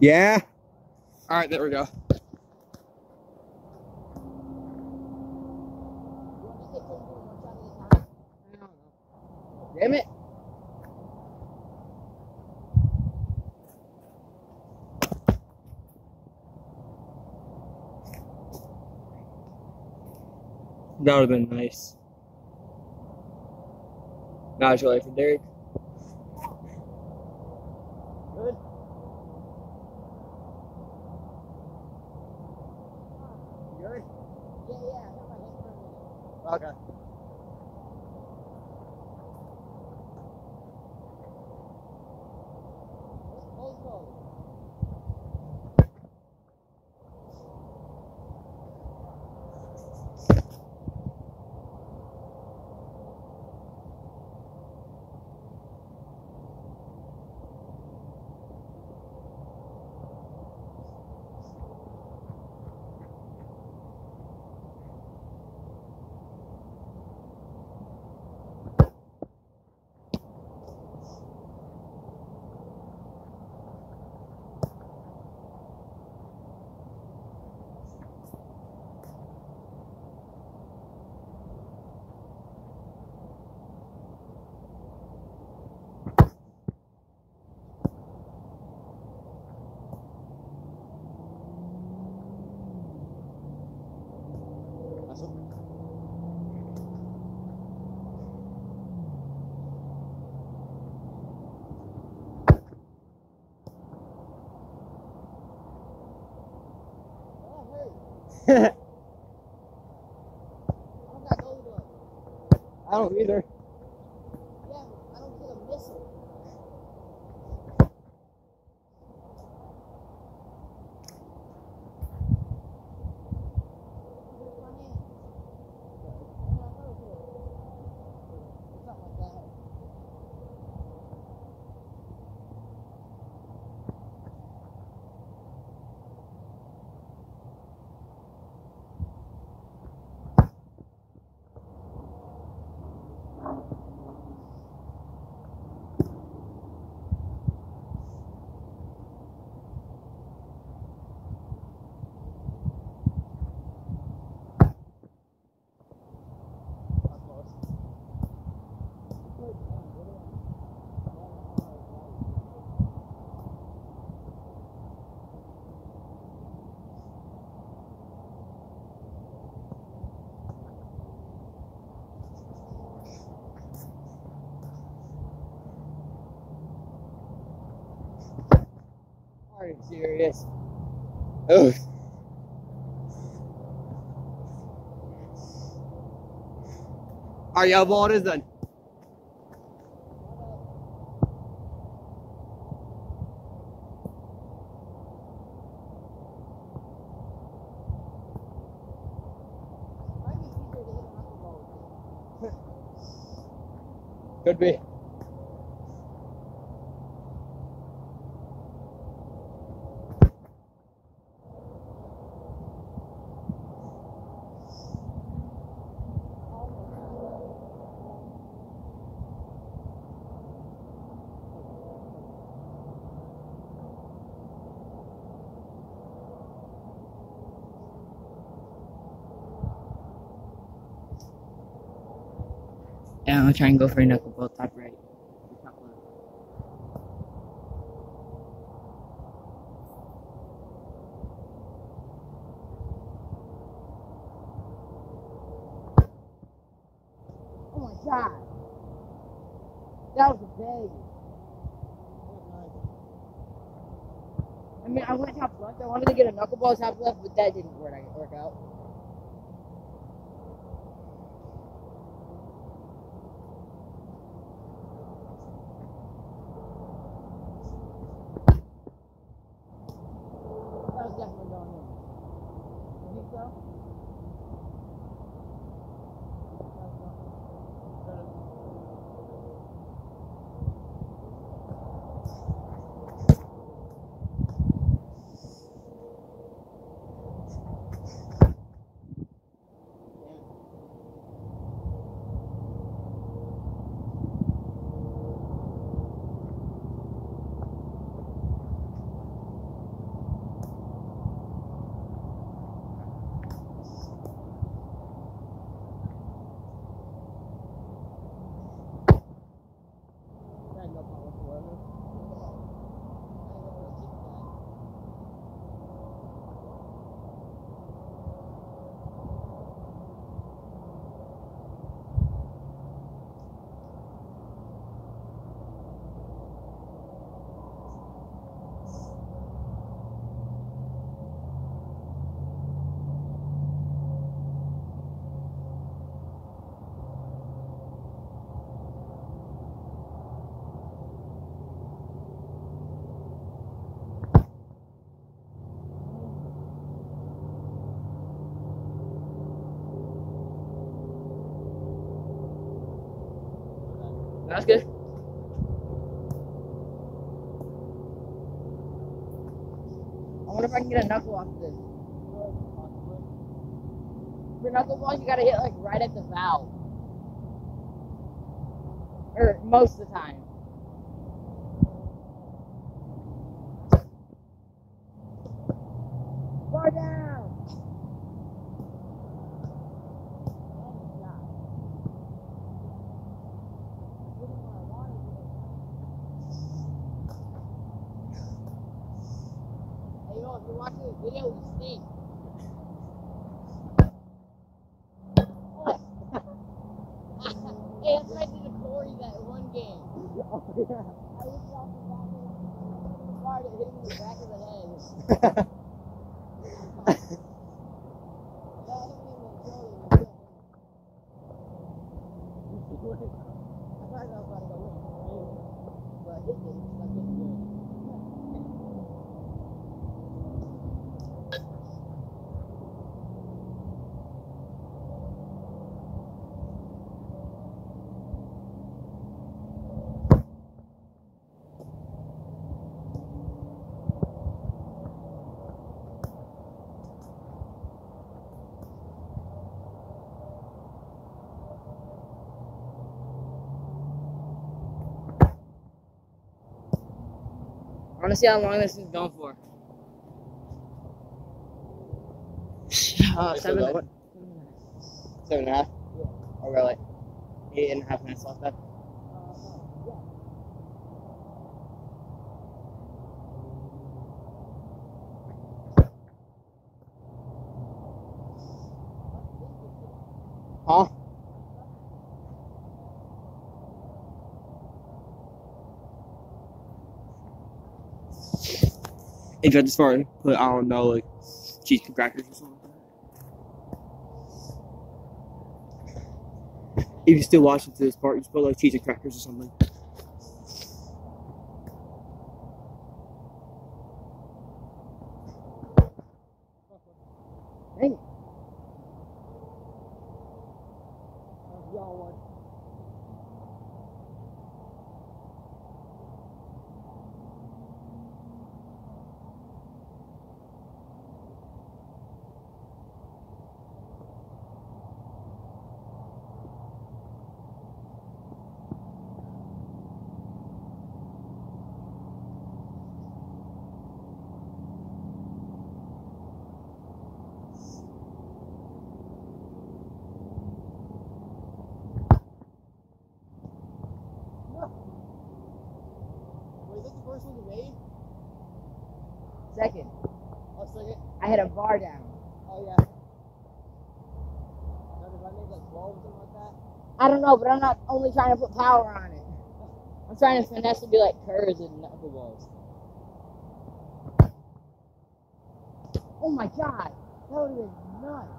Yeah. All right, there we go. Damn it. That would have been nice. Now it's wait for Derrick. Good. Good? Yeah, yeah. I got my head for a minute. Okay. Hold close. Oh, hey. I don't either. Yeah, I don't feel a missile. Are you serious? Oh. Are y'all ball is Could Might be easier to hit a knuckleball with this. Could be. I'm gonna try and go for a knuckleball top right. Oh my god. That was a baby. I mean, I went top left. I wanted to get a knuckleball top left, but that didn't work out. That's good. I wonder if I can get a knuckle off of this. For knuckleballs, you gotta hit like right at the valve. Or most of the time. Watching this video, we stink. hey, that's what I did to Corey that one game. Oh, yeah. I was off the back of the car that hit him in the back of the head. That hit me in the shoulder. and killed him. I thought I was about to go in, but it didn't. so I couldn't do it. I want to see how long this is going for. Uh, seven, Seven. seven and a half. Oh, really? Eight and a half minutes left. Then. Huh? If I just far and put, I don't know, like cheese crackers or something. If you're still watching to this part, you just put like cheese and crackers or something. Second. Oh, second? I had a bar down. Oh, yeah. I made like 12 or something like that? I don't know, but I'm not only trying to put power on it. I'm trying to finesse to be like curves and knuckleballs. Oh my god, that would have been nuts.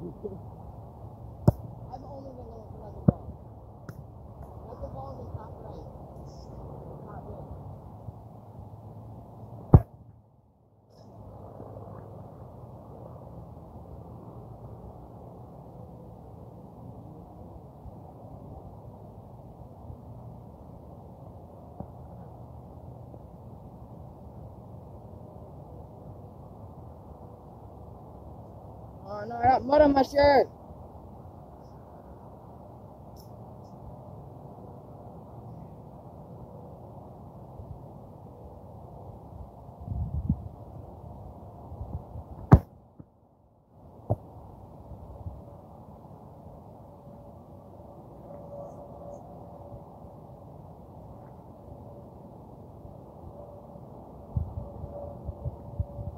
Thank you. No, I got mud on my shirt.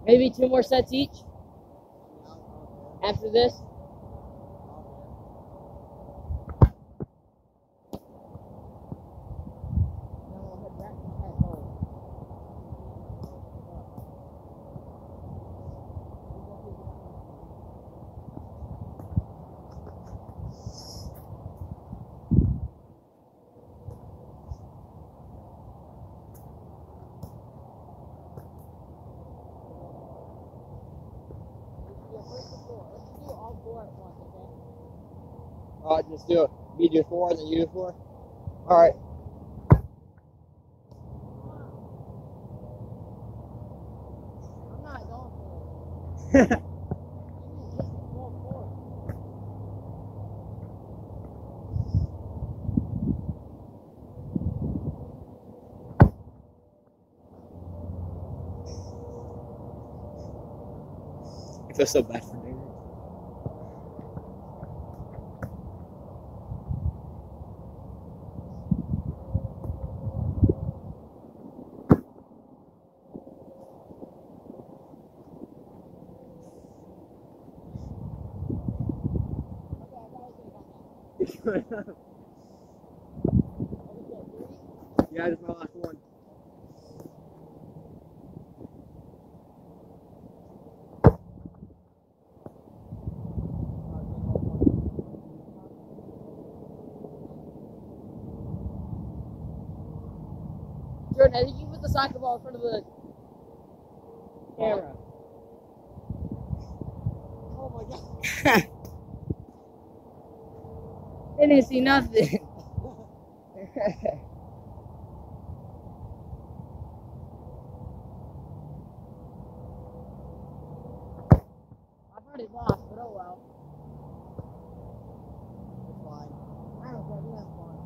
Maybe two more sets each after this. Then we'll head back to that hole. Let's do all four at once, okay? Uh, just do it. Me do four and then you do four. All right. I'm not going for it. You need to hit the full force. I feel so bad for David. Okay, I thought I was gonna count that. What was that, three? yeah, that's my last one. Jordan, I think you put the soccer ball in front of the camera. Oh my god. Didn't see nothing. I've already lost, but oh well. It's fine. I don't care, we have fun.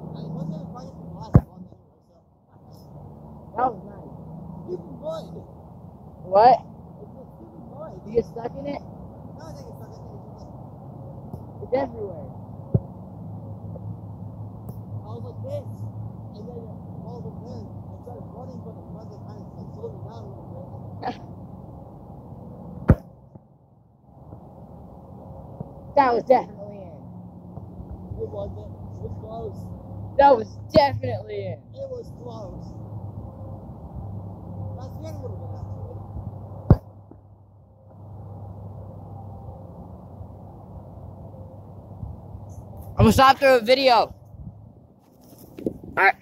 I wasn't even fighting for the last one anyway, so. That was nice. Stupid boy. What? It's a stupid boy. You get stuck in it? No, I think it's not gonna It's everywhere. I was like this, and then all of a sudden I started running, but the weather kind of like slowed me down a little bit. That was definitely in. It wasn't. It was close. That was definitely in. It was close. That's the end would have been actually. I'm gonna stop through a video. Alright.